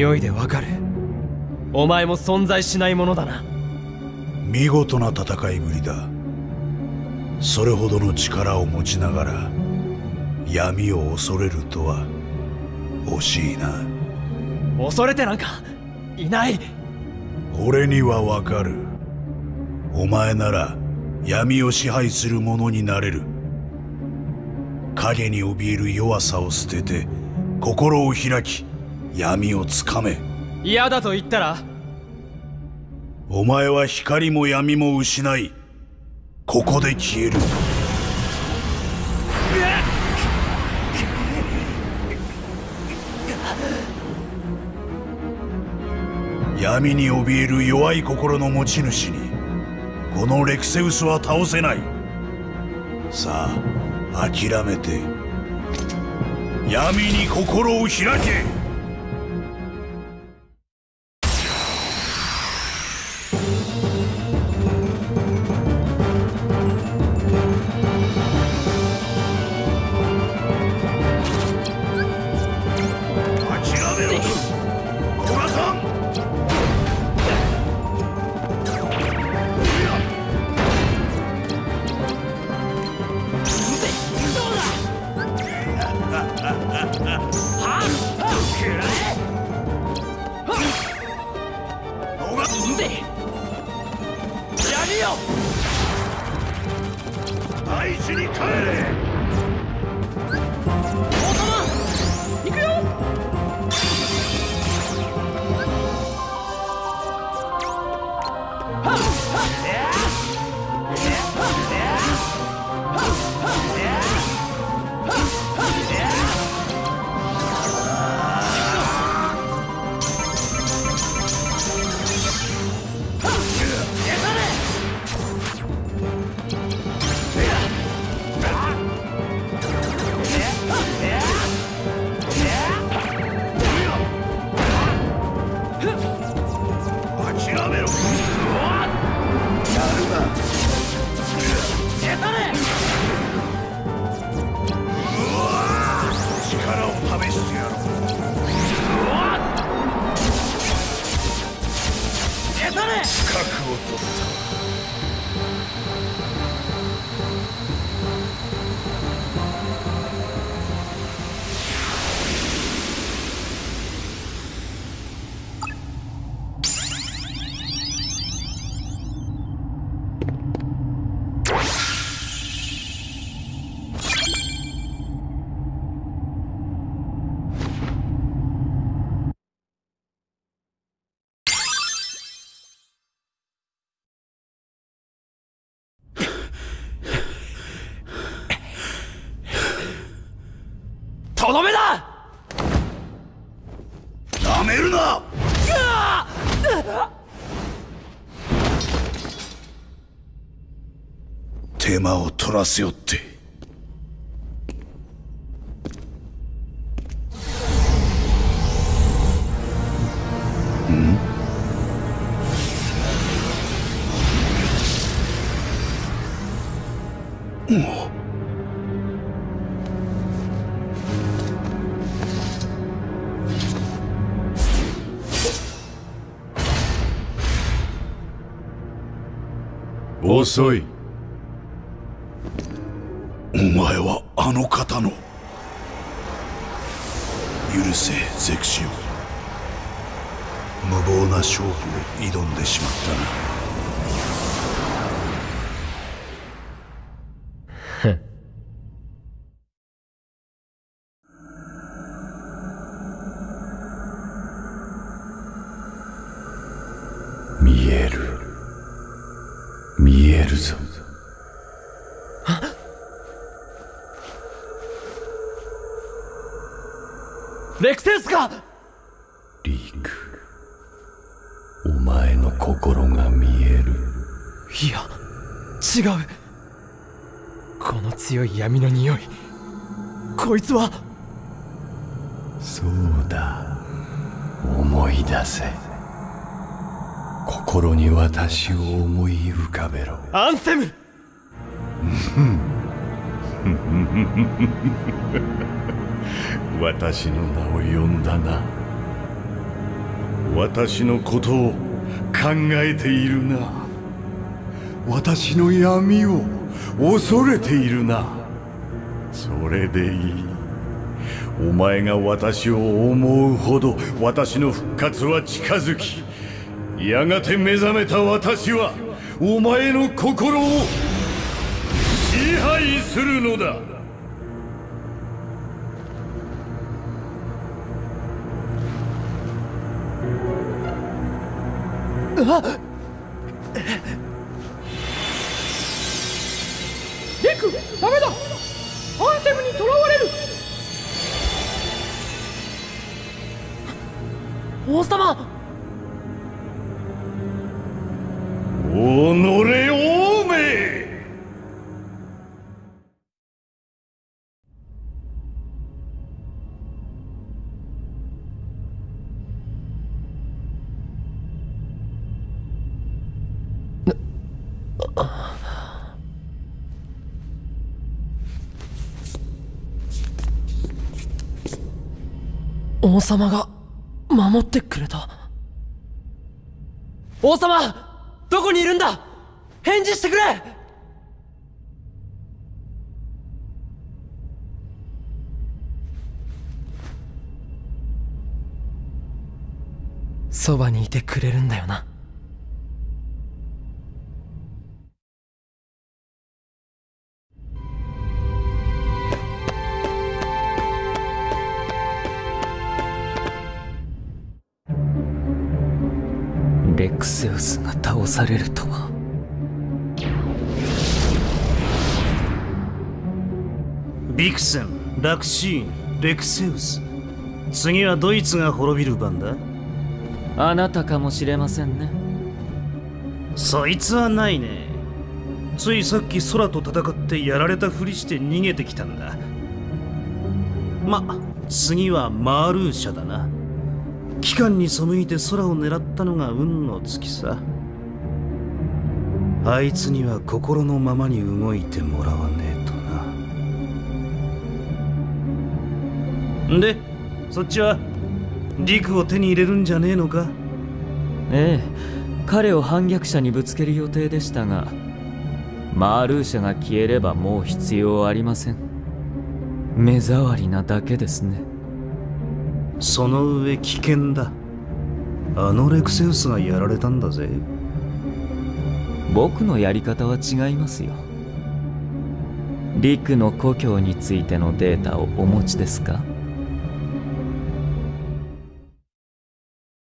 匂いでわかる。お前も存在しないものだな。見事な戦いぶりだ。それほどの力を持ちながら闇を恐れるとは惜しいな。恐れてなんかいない。俺にはわかる。お前なら闇を支配する者になれる。影に怯える弱さを捨てて心を開き闇をつかめ。嫌だと言ったら？お前は光も闇も失いここで消える。闇に怯える弱い心の持ち主にこのレクセウスは倒せない。さあ諦めて闇に心を開けよ。大地に帰れ。王様行くよ。はっはっ！とどめだ！なめるな！手間を取らせよって。うん。遅い。お前はあの方の。許せゼクシオ。無謀な勝負を挑んでしまったな。レクセウスか？リークお前の心が見える。いや違う。この強い闇の匂い。こいつは。そうだ。思い出せ。心に私を思い浮かべろ。アンセム 私の名を呼んだな。私のことを考えているな。私の闇を恐れているな。それでいい。お前が私を思うほど私の復活は近づきやがて目覚めた私はお前の心を支配するのだ。リクダメだ。アンセムに囚われる。王様。おの王様が守ってくれた。王様どこにいるんだ？返事してくれ！そばにいてくれるんだよな。レクセウスが倒されるとは。ビクセン、ラクシーン、レクセウス次はドイツが滅びる番だ。あなたかもしれませんね。そいつはないね。ついさっき空と戦ってやられたふりして逃げてきたんだ。ま次はマールーシャだな機関に背いて空を狙ったのが運の尽きさ。あいつには心のままに動いてもらわねえとな。でそっちは陸を手に入れるんじゃねえのか？ええ彼を反逆者にぶつける予定でしたがマールーシャが消えればもう必要ありません。目障りなだけですね。その上危険だ。あのレクセウスがやられたんだぜ。僕のやり方は違いますよ。リクの故郷についてのデータをお持ちですか？